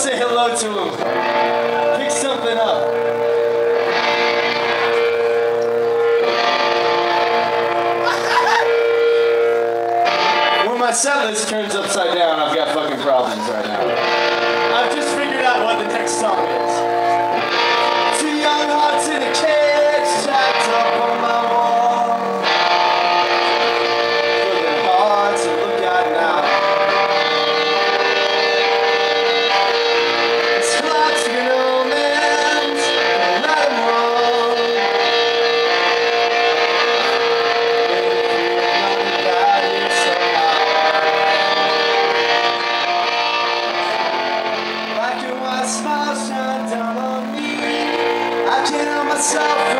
say hello to him. Pick something up. when my set list turns upside down, I've got fucking problems right now. I've just figured out what the next song is. Two young hearts in a cage. myself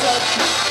Just